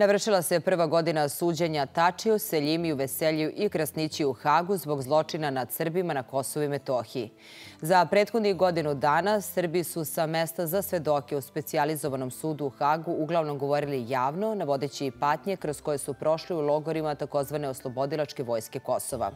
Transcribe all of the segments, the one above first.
Navršila se prva godina suđenja Tačiju, Seljimiju, Veselju i Krasnići u Hagu zbog zločina nad Srbima na Kosovo i Metohiji. Za prethodnih godinu dana Srbi su sa mesta za svedoke u specijalizovanom sudu u Hagu uglavnom govorili javno, navodeći i patnje kroz koje su prošli u logorima takozvane oslobodilačke vojske Kosova.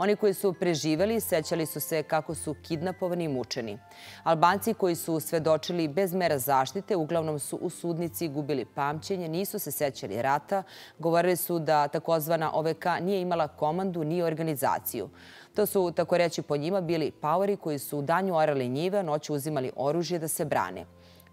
Oni koji su preživali sećali su se kako su kidnapovani i mučeni. Albanci koji su svedočili bez mera zaštite uglavnom su u sudnici gubili pamćenje, nisu se sećali rata, govorili su da takozvana OVK nije imala komandu ni organizaciju. To su, tako reći po njima, bili paori koji su u danju orali njive, noću uzimali oružje da se brane.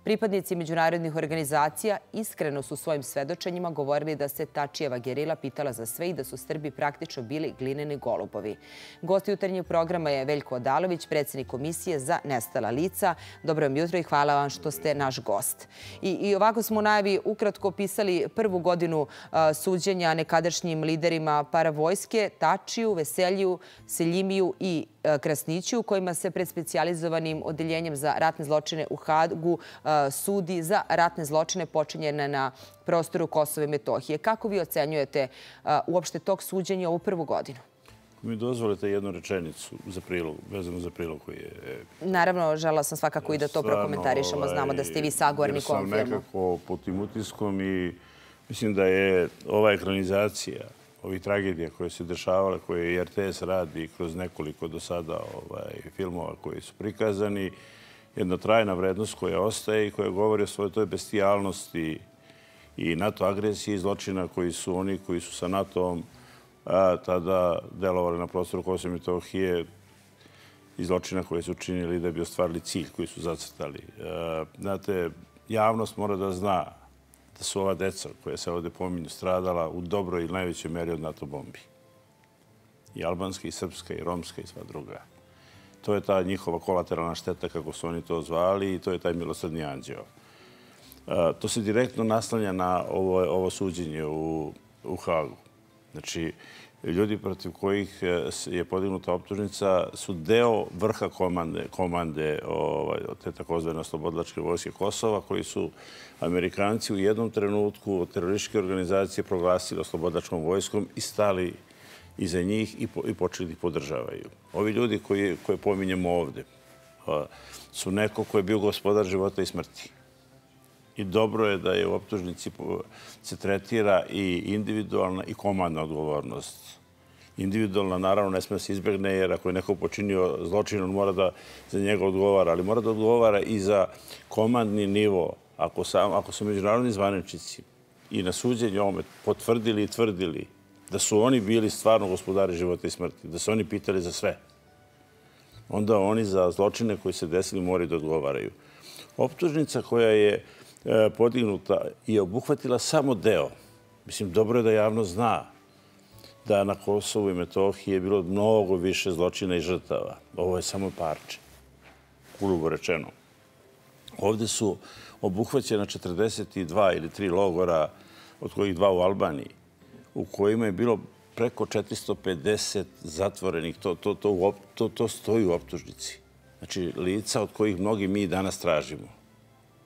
Pripadnici međunarodnih organizacija iskreno su svojim svedočenjima govorili da se Tačijeva gerila pitala za sve i da su Srbi praktično bili glineni golubovi. Gost jutarnjeg programa je Veljko Odalović, predsjednik komisije za nestala lica. Dobro vam jutro i hvala vam što ste naš gost. I ovako smo u najavi ukratko pisali prvu godinu suđenja nekadašnjim liderima paravojske, Tačiju, Veselju, Seljimiju i E, Krasniću, kojima se pred specializovanim odeljenjem za ratne zločine u Hagu e, sudi za ratne zločine počinjene na prostoru Kosova i Metohije. Kako vi ocenjujete e, uopšte tog suđenja u prvu godinu? Mi dozvolite jednu rečenicu za prilog, vezano za prilog koji je... Naravno, žela sam svakako i da to prokomentarišemo. Znamo da ste vi sagornik u ovom filmu. Jer sam nekako pod tim utiskom i mislim da je ova ekranizacija ovih tragedija koje se dešavale, koje i RTS radi kroz nekoliko do sada ovaj, filmova koji su prikazani, jedna trajna vrednost koja ostaje i koja govori o svojoj toj bestijalnosti i NATO agresiji i zločina koji su oni koji su sa NATO-om tada delovali na prostoru Kosova i Metohije i zločina koje su učinili da bi ostvarili cilj koji su zacrtali. E, znate, javnost mora da zna da su ova deca koja se ovdje pominju stradala u dobroj i najvećoj meri od NATO bombi. I albanska, i srpska, i romska, i sva druga. To je ta njihova kolateralna šteta, kako su oni to zvali, i to je taj milosredni anđeo. To se direktno naslanja na ovo ovo suđenje u Hagu. Znači, ljudi protiv kojih e, je podignuta optužnica su deo vrha komande ovaj, te takozvene oslobodlačke vojske Kosova, koji su Amerikanci u jednom trenutku od terorističke organizacije proglasili oslobodlačkom vojskom i stali iza njih i počeli ih podržavaju. Ovi ljudi koje pominjemo ovde su neko koji je bio gospodar života i smrti. I dobro je da je u optužnici se tretira i individualna i komandna odgovornost. Individualna, naravno, ne smije se izbjegne, jer ako je neko počinio zločin, on mora da za njega odgovara, ali mora da odgovara i za komandni nivo. Ako su međunarodni zvaničici i na suđenju ovome potvrdili i tvrdili da su oni bili stvarno gospodari života i smrti, da su oni pitali za sve, onda oni za zločine koji se desili moraju da odgovaraju. Optužnica koja je E, podignuta i obuhvatila samo deo. Mislim, dobro je da javno zna da na Kosovu i Metohiji je bilo mnogo više zločina i žrtava. Ovo je samo parče, ulubo rečeno. Ovde su obuhvaćena 42 ili 3 logora, od kojih dva u Albaniji, u kojima je bilo preko 450 zatvorenih. To, to, to, to, to stoji u optužnici. Znači, lica od kojih mnogi mi danas tražimo.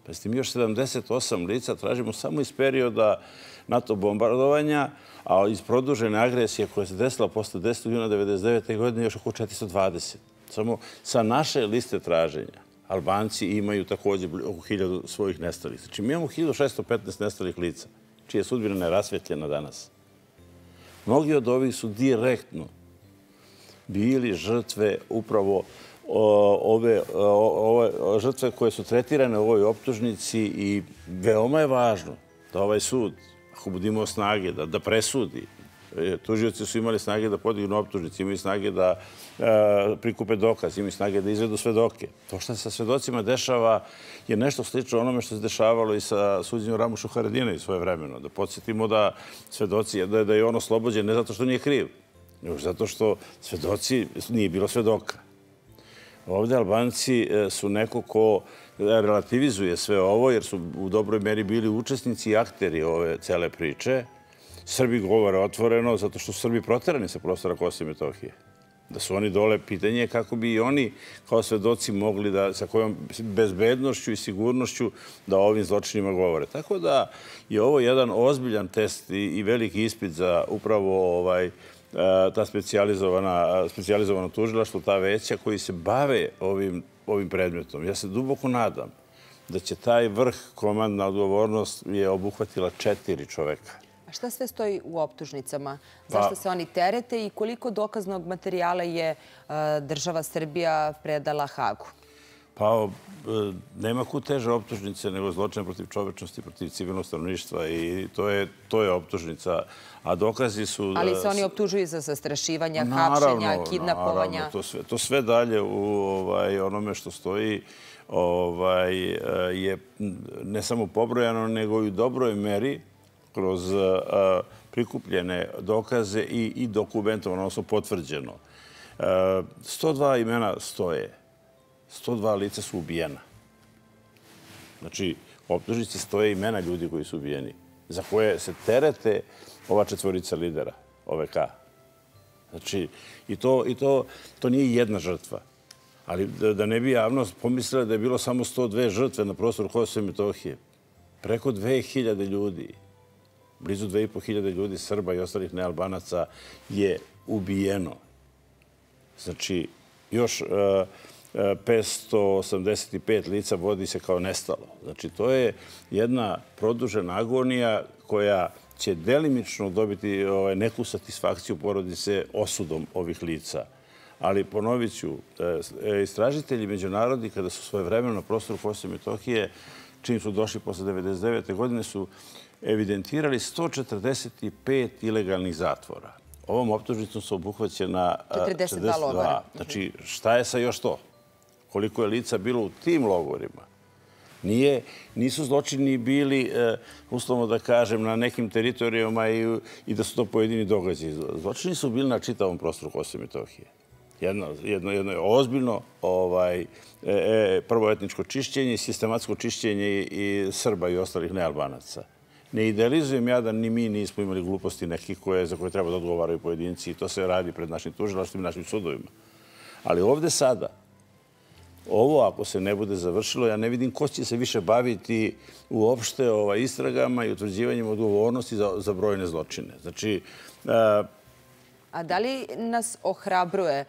Pa ste mi još 78 lica tražimo samo iz perioda NATO bombardovanja, a iz produžene agresije koja se desila posle 10. juna 1999. godine još oko 420. Samo sa naše liste traženja. Albanci imaju također oko 1000 svojih nestalih. Znači, mi imamo 1615 nestalih lica, čija sudbina ne rasvetljena danas. Mnogi od ovih su direktno bili žrtve upravo ove žrtve koje su tretirane u ovoj optužnici i veoma je važno da ovaj sud, ako budimo snage, da presudi, e, tužioci su imali snage da podignu optužnici, imaju snage da e, prikupe dokaz, imaju snage da izvedu svedoke. To što se sa svedocima dešava je nešto slično onome što se dešavalo i sa suđenjem Ramušu Haradina i svoje vremeno. Da podsjetimo da svedoci, da je ono oslobođen ne zato što nije kriv, nego zato što svedoci nije bilo svedoka. Ovde Albanci e, su neko ko e, relativizuje sve ovo, jer su u dobroj meri bili učesnici i akteri ove cele priče. Srbi govore otvoreno, zato što su Srbi proterani sa prostora Kosova i Metohije. da su oni dole. Pitanje je kako bi i oni kao svedoci mogli da sa kojom bezbednošću i sigurnošću da o ovim zločinima govore. Tako da je ovo jedan ozbiljan test i veliki ispit za upravo ovaj, ta specializovana tužilaštvo, ta veća koji se bave ovim, ovim predmetom. Ja se duboko nadam da će taj vrh komandna odgovornost je obuhvatila četiri čoveka. A šta sve stoji u optužnicama? Zašto pa- se oni terete i koliko dokaznog materijala je e, država Srbija predala Hagu? Pa, e, nema ku teže optužnice nego zločine protiv čovečnosti, protiv civilnog stanovništva i to je, to je optužnica. A dokazi su... Ali se oni optužuju za zastrašivanja, hapšenja, kidnapovanja? Naravno, to sve, to sve dalje u ovaj, onome što stoji ovaj, je ne samo pobrojano, nego i u dobroj meri kroz prikupljene dokaze i dokumentovano, odnosno potvrđeno. 102 imena stoje. 102 lica su ubijena. Znači, u optužnici stoje imena ljudi koji su ubijeni, za koje se terete ova četvorica lidera OVK. Znači, i to, i to, to nije jedna žrtva. Ali da ne bi javnost pomislila da je bilo samo 102 žrtve na prostoru Kosova i Metohije. Preko 2000 ljudi, blizu 2500 ljudi, Srba i ostalih nealbanaca, je ubijeno. Znači, još e, 585 e, e, lica vodi se kao nestalo. Znači, to je jedna produžena agonija koja će delimično dobiti ovaj, neku satisfakciju porodice osudom ovih lica. Ali ponovit ću, e, istražitelji međunarodni kada su svoje vremeno na prostoru Kosova i Metohije, čim su došli posle 1999. godine, su evidentirali 145 ilegalnih zatvora. Ovom optužnicom su obuhvaćena 42 logora. Znači, šta je sa još to? Koliko je lica bilo u tim logorima? Nije, nisu zločini bili, e, uslovno da kažem, na nekim teritorijama i, i da su to pojedini događaji. Zločini su bili na čitavom prostoru Kosova i Metohije jedno, jedno, jedno ozbiljno ovaj, e, e, prvo etničko čišćenje, sistematsko čišćenje i Srba i ostalih nealbanaca. Ne idealizujem ja da ni mi nismo imali gluposti nekih koje, za koje treba da odgovaraju pojedinci i to se radi pred našim tužilaštvima i našim sudovima. Ali ovde sada, ovo ako se ne bude završilo, ja ne vidim ko će se više baviti uopšte ovaj, istragama i utvrđivanjem odgovornosti za, za brojne zločine. Znači, e, A da li nas ohrabruje e,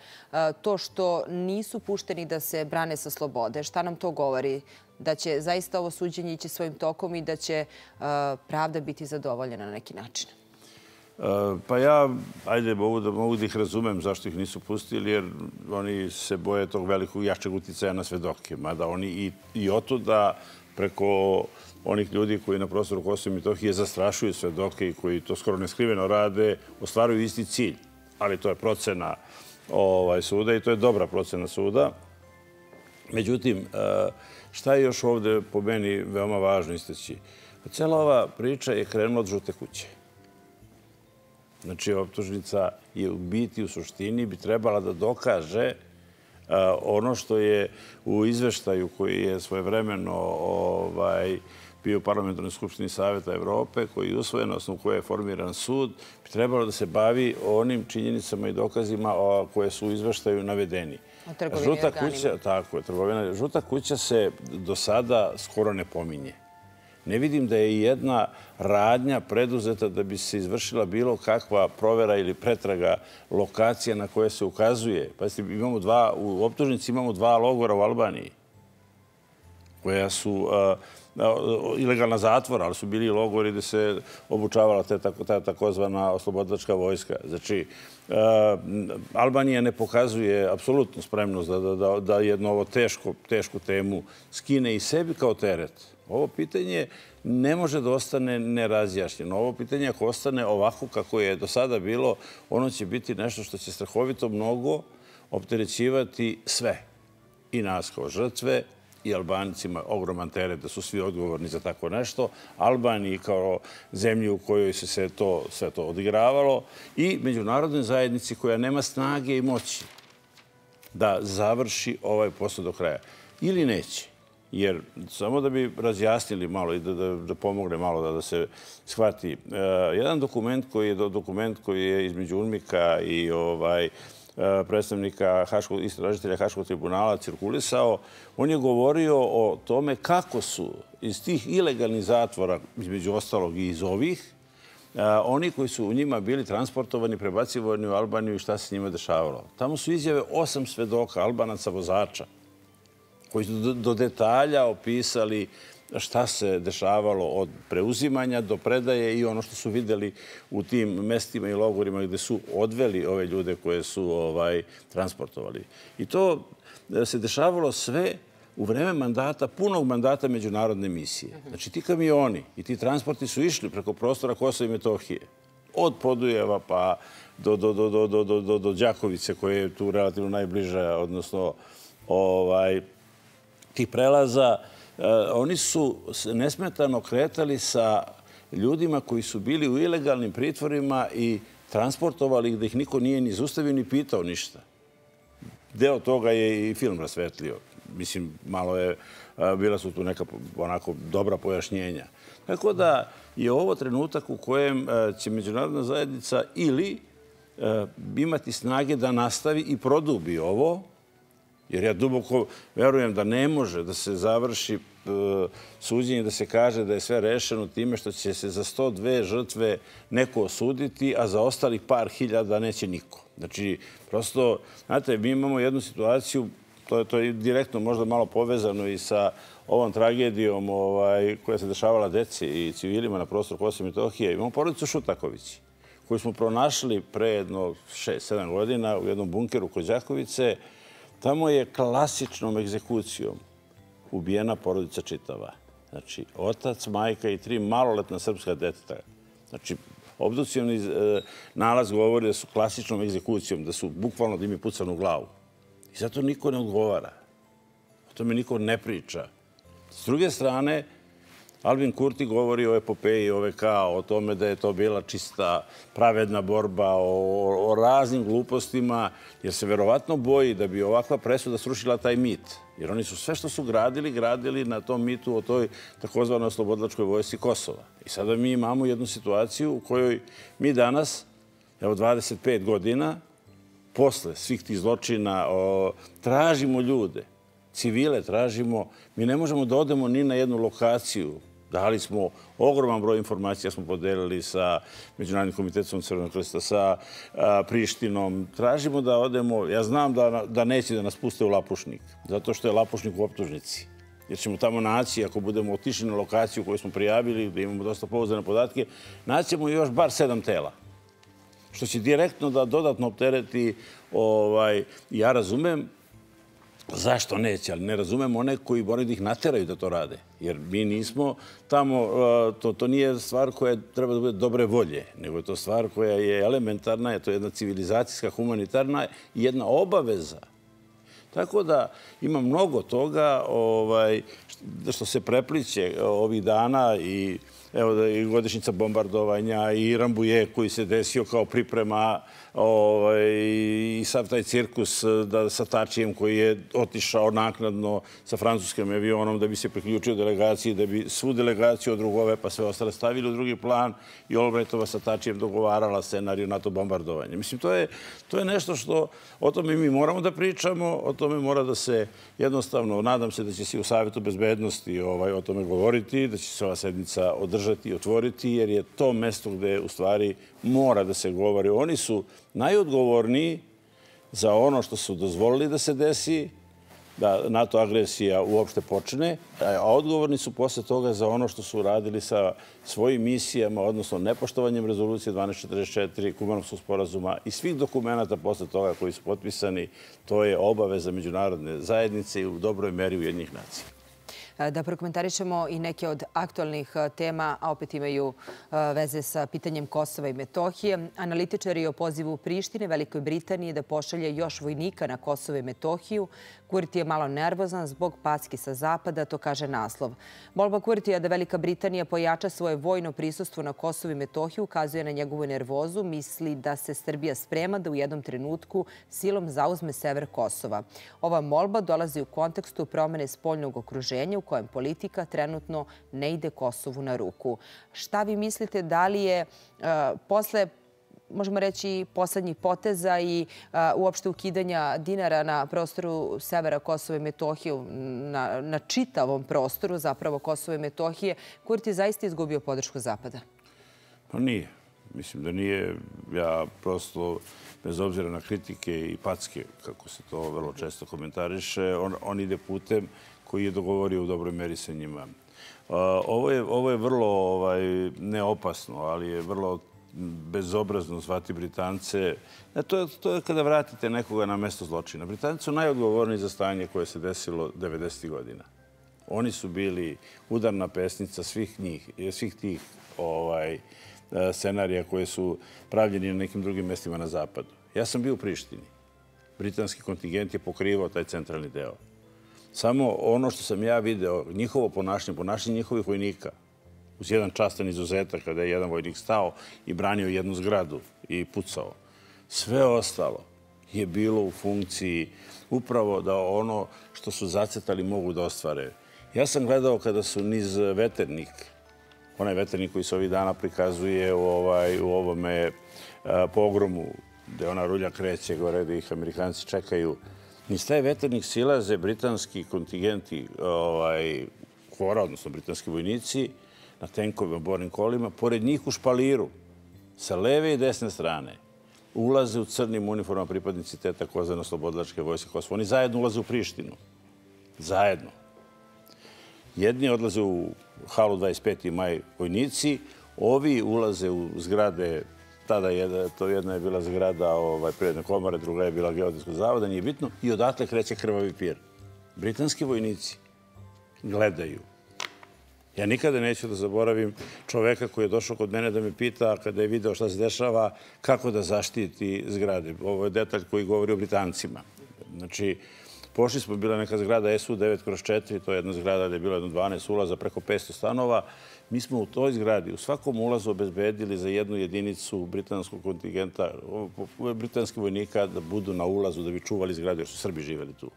to što nisu pušteni da se brane sa slobode? Šta nam to govori? Da će zaista ovo suđenje ići svojim tokom i da će e, pravda biti zadovoljena na neki način? Pa ja, ajde, mogu da ih razumem zašto ih nisu pustili, jer oni se boje tog velikog jačeg uticaja na svedoke. Mada oni i da preko onih ljudi koji na prostoru Kosova i Metohije zastrašuju svedoke i koji to skoro neskriveno rade, ostvaruju isti cilj ali to je procena ovaj, suda i to je dobra procena suda. Međutim, e, šta je još ovde po meni veoma važno isteći? Cela ova priča je krenula od žute kuće. Znači, optužnica je u biti, u suštini, bi trebala da dokaže ono što je u izveštaju koji je svojevremeno ovaj, bio u Parlamentarnoj skupštini Saveta Evrope, koji je usvojen, na osnovu koje je formiran sud, bi trebalo da se bavi onim činjenicama i dokazima koje su u izveštaju navedeni. Žuta kuća, tako je, trgovina. Žuta kuća se do sada skoro ne pominje. Ne vidim da je jedna radnja preduzeta da bi se izvršila bilo kakva provera ili pretraga lokacija na koje se ukazuje. Pazite, imamo dva, u optužnici imamo dva logora u Albaniji koja su ilegalna zatvora, ali su bili logori gdje se obučavala ta takozvana oslobodačka vojska. Znači, Albanija ne pokazuje apsolutno spremnost da jednu ovo tešku temu skine i sebi kao teret. Ovo pitanje ne može da ostane nerazjašnjeno. Ovo pitanje ako ostane ovako kako je do sada bilo, ono će biti nešto što će strahovito mnogo opterećivati sve. I nas kao žrtve, i Albanicima ogroman teret da su svi odgovorni za tako nešto. Albaniji kao zemlji u kojoj se sve to, sve to odigravalo i međunarodnoj zajednici koja nema snage i moći da završi ovaj posao do kraja. Ili neće. Jer samo da bi razjasnili malo i da, da, da pomogne malo da, da se shvati. Uh, jedan dokument koji je dokument koji je između Unmika i ovaj e, predstavnika istražitelja Haškog tribunala cirkulisao, on je govorio o tome kako su iz tih ilegalnih zatvora, između ostalog i iz ovih, e, oni koji su u njima bili transportovani, prebacivani u Albaniju i šta se njima dešavalo. Tamo su izjave osam svedoka, albanaca vozača, koji su do detalja opisali šta se dešavalo od preuzimanja do predaje i ono što su videli u tim mestima i logorima gde su odveli ove ljude koje su ovaj, transportovali. I to e, se dešavalo sve u vreme mandata, punog mandata međunarodne misije. Znači ti kamioni i ti transporti su išli preko prostora Kosova i Metohije. Od Podujeva pa do, do, do, do, do, do, Đakovice koje je tu relativno najbliža, odnosno ovaj, tih prelaza. E, oni su nesmetano kretali sa ljudima koji su bili u ilegalnim pritvorima i transportovali ih da ih niko nije ni zustavio ni pitao ništa. Deo toga je i film rasvetlio. Mislim, malo je, e, bila su tu neka onako dobra pojašnjenja. Tako da je ovo trenutak u kojem e, će međunarodna zajednica ili imati snage da nastavi i produbi ovo, jer ja duboko verujem da ne može da se završi e, suđenje, da se kaže da je sve rešeno time što će se za 102 žrtve neko osuditi, a za ostalih par hiljada neće niko. Znači, prosto, znate, mi imamo jednu situaciju to je, to je direktno možda malo povezano i sa ovom tragedijom ovaj, koja se dešavala deci i civilima na prostoru Kosova i Metohije. Imamo porodicu Šutakovići, koju smo pronašli pre jedno 6-7 godina u jednom bunkeru kod Đakovice. Tamo je klasičnom egzekucijom ubijena porodica čitava. Znači, otac, majka i tri maloletna srpska deteta. Znači, obdukcijni e, nalaz govori da su klasičnom egzekucijom, da su bukvalno da im je u glavu. I zato niko ne odgovara. O tome niko ne priča. S druge strane, Albin Kurti govori o epopeji OVK, o tome da je to bila čista pravedna borba, o, o raznim glupostima, jer se verovatno boji da bi ovakva presuda srušila taj mit. Jer oni su sve što su gradili, gradili na tom mitu o toj takozvanoj slobodlačkoj vojsi Kosova. I sada mi imamo jednu situaciju u kojoj mi danas, evo 25 godina, posle svih tih zločina tražimo ljude, civile tražimo. Mi ne možemo da odemo ni na jednu lokaciju. Dali smo ogroman broj informacija, smo podelili sa Međunarodnim komitetom Crvenog krsta, sa Prištinom. Tražimo da odemo, ja znam da, da neće da nas puste u Lapušnik, zato što je Lapušnik u optužnici. Jer ćemo tamo naći, ako budemo otišli na lokaciju koju smo prijavili, da imamo dosta pouzane podatke, naćemo još bar sedam tela što će direktno da dodatno optereti. Ovaj, ja razumem zašto neće, ali ne razumem one koji moraju da ih nateraju da to rade. Jer mi nismo tamo, e, to, to nije stvar koja treba da bude dobre volje, nego je to stvar koja je elementarna, je to jedna civilizacijska, humanitarna i jedna obaveza. Tako da ima mnogo toga ovaj, što se prepliće ovih dana i evo da i godišnjica bombardovanja i Rambuje koji se desio kao priprema ovaj, i sav taj cirkus eh, da, sa Tačijem koji je otišao naknadno sa francuskim avionom da bi se priključio delegaciji, da bi svu delegaciju od drugove pa sve ostale stavili u drugi plan i Olbretova sa Tačijem dogovarala scenariju NATO bombardovanja. Mislim, to je, to je nešto što o tome mi moramo da pričamo, o tome mora da se jednostavno, nadam se da će se u Savjetu bezbednosti ovaj, o tome govoriti, da će se ova sednica održati i otvoriti, jer je to mesto gde u stvari mora da se govori. Oni su najodgovorniji za ono što su dozvolili da se desi, da NATO agresija uopšte počne, a odgovorni su posle toga za ono što su radili sa svojim misijama, odnosno nepoštovanjem rezolucije 1244, Kumanovskog sporazuma i svih dokumenta posle toga koji su potpisani, to je obaveza međunarodne zajednice i u dobroj meri u jednih nacija. E, da prokomentarišemo i neke od aktualnih e, tema, a opet imaju e, veze sa pitanjem Kosova i Metohije. Analitičari o pozivu Prištine Velikoj Britaniji da pošalje još vojnika na Kosovo i Metohiju Kurti je malo nervozan zbog paski sa zapada, to kaže naslov. Bolba Kurtija da Velika Britanija pojača svoje vojno prisustvo na Kosovo i Metohiju ukazuje na njegovu nervozu, misli da se Srbija sprema da u jednom trenutku silom zauzme sever Kosova. Ova molba dolazi u kontekstu promene spoljnog okruženja kojem politika trenutno ne ide Kosovu na ruku. Šta vi mislite da li je e, posle možemo reći, poslednjih poteza i e, uopšte ukidanja dinara na prostoru severa Kosova i Metohije, na čitavom prostoru zapravo Kosova i Metohije, Kurti je zaista izgubio podršku Zapada? Pa nije. Mislim da nije. Ja prosto, bez obzira na kritike i packe, kako se to vrlo često komentariše, on ide putem koji je dogovorio u dobroj meri sa njima. Ovo je vrlo ovaj, neopasno, ali je vrlo bezobrazno zvati Britance. E, to je kada vratite nekoga na mesto zločina. Britanci su najodgovorniji za stanje koje se desilo 90. godina. Oni su bili udarna pesnica svih njih, svih tih ovaj, e, scenarija koje su pravljeni na nekim drugim mestima na zapadu. Ja sam bio u Prištini. Britanski kontingent je pokrivao taj centralni deo. Samo ono što sam ja video, njihovo ponašanje, ponašanje njihovih vojnika, uz jedan častan izuzetak kada je jedan vojnik stao i branio jednu zgradu i pucao. Sve ostalo je bilo u funkciji upravo da ono što su zacetali mogu da ostvare. Ja sam gledao kada su niz veternik, onaj veternik koji se ovih dana prikazuje u, ovaj, u ovome pogromu, gde ona rulja kreće gore, da ih Amerikanci čekaju. Niz taj veternik silaze britanski kontingenti ovaj, kora, odnosno britanski vojnici, na tenkovima, bornim kolima, pored njih u špaliru, sa leve i desne strane, ulaze u crnim uniformama pripadnici te takozvane slobodlačke vojske Kosova. Oni zajedno ulaze u Prištinu. Zajedno. Jedni odlaze u halu 25. maj vojnici, ovi ulaze u zgrade, tada je, to jedna je bila zgrada ovaj, prijedne komore, druga je bila geodetskog zavoda, nije bitno, i odatle kreće krvavi pir. Britanski vojnici gledaju Ja nikada neću da zaboravim čoveka koji je došao kod mene da me pita kada je video šta se dešava, kako da zaštiti zgrade. Ovo je detalj koji govori o Britancima. Znači, pošli smo, bila neka zgrada SU 9 kroz 4, to je jedna zgrada gdje je bilo jedno 12 ulaza, preko 500 stanova. Mi smo u toj zgradi u svakom ulazu obezbedili za jednu jedinicu britanskog kontingenta, britanskih vojnika da budu na ulazu da bi čuvali zgradu, jer su Srbi živeli tu.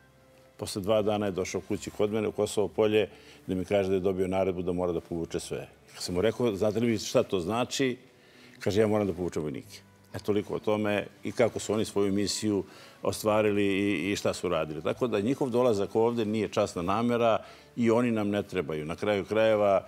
Posle dva dana je došao kući kod mene u Kosovo polje da mi kaže da je dobio naredbu da mora da povuče sve. Kad sam mu rekao, znate li vi šta to znači? Kaže, ja moram da povučem vojnike. E toliko o tome i kako su oni svoju misiju ostvarili i šta su radili. Tako da njihov dolazak ovde nije časna namera i oni nam ne trebaju. Na kraju krajeva